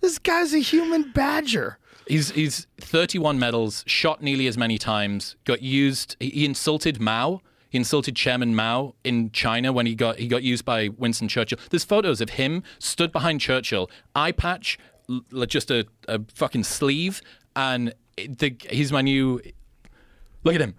This guy's a human badger. He's he's 31 medals, shot nearly as many times, got used. He, insulted Mao. He insulted Chairman Mao in China when he got he got used by Winston Churchill. There's photos of him stood behind Churchill, eye patch, just a, a fucking sleeve, and the, he's my new. Look at him.